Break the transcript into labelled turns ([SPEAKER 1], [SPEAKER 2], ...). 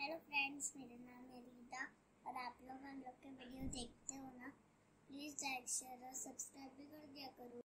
[SPEAKER 1] Hello friends मेरा नाम है रीता और आप लोग हम लोग के वीडियो देखते हो ना? प्लीज़ लाइक शेयर और सब्सक्राइब भी कर दिया करो।